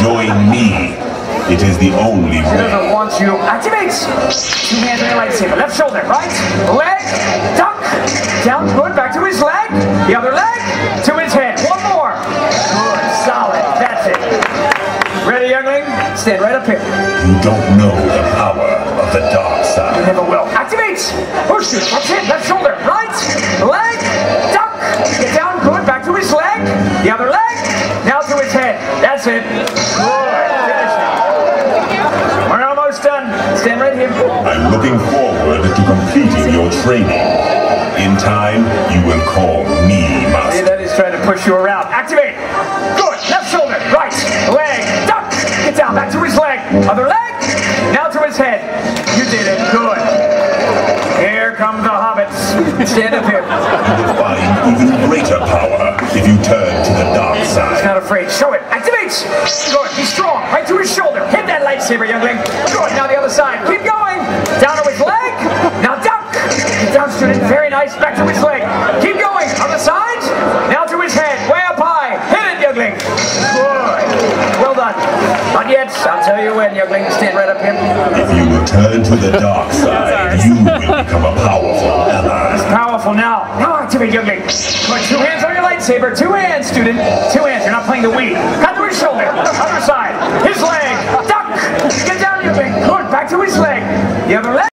Join me. It is the only way. doesn't want you. Activate! Two hands on your lightsaber. Left shoulder, right, leg, duck, down, good, back to his leg, the other leg, to his head. One more. Good, solid, that's it. Ready, youngling? Stand right up here. You don't know the power of the dark You side. never will. Activate! Push it, that's it, left shoulder, right, leg, duck, get down, good, back to his leg, the other leg, now to his head. That's it. Good, finish it. We're almost done. Stand right here. I'm looking forward to completing your training. In time, you will call me See, master. that is trying to push you around. Activate. Good. Left shoulder. Right. Leg. Duck. Get down. Back to his leg. Other leg. Now to his head. You did it. Good. Here come the hobbits. Stand up here. You will Find even greater power if you turn to the dark side. Afraid. Show it. Activate. Good. Be strong. Right to his shoulder. Hit that lightsaber, youngling. Good. Now the other side. Keep going. Down to his leg. Now duck. Down, student. Very nice. Back to his leg. Keep going. Other side. Now to his head. Way up high. Hit it, youngling. Good. Well done. Not yet. I'll tell you when, youngling. Stand right up here. If you return to the dark side, you will become a powerful ally. Powerful now. Now activate, youngling. Put two hands on your lightsaber. Two hands, student. Two hands. Playing the Wii. Cut to his shoulder. Other side. His leg. Duck. Get down, youngling. Good. Back to his leg. The other leg.